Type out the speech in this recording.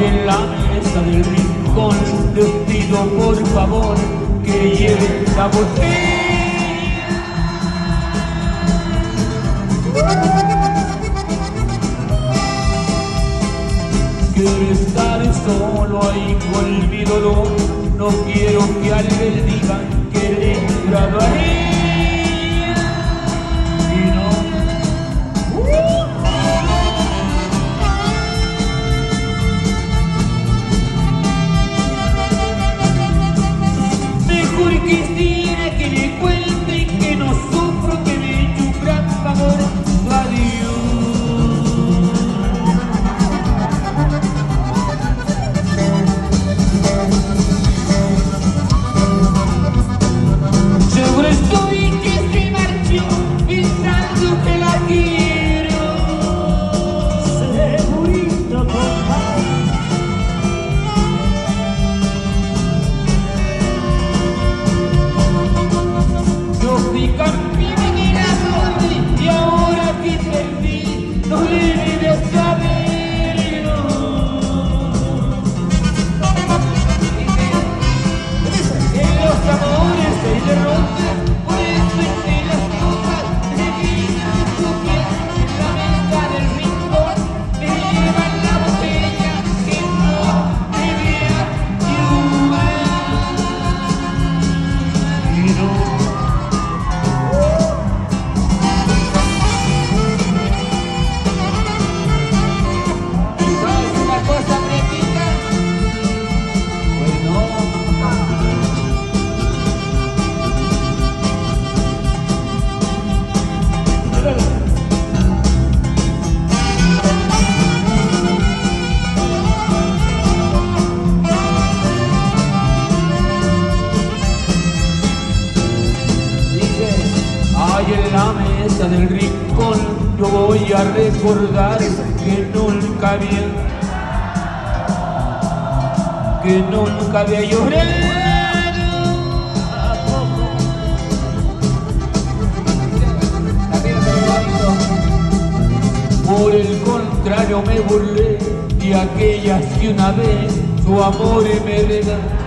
la mesa del rincón les pido por favor que lleven la botella. Quiero estar solo ahí con mi dolor, no quiero que alguien del rincón yo voy a recordar que nunca había que nunca había llorado. Por el contrario me burlé de aquellas que una vez su amor me regaló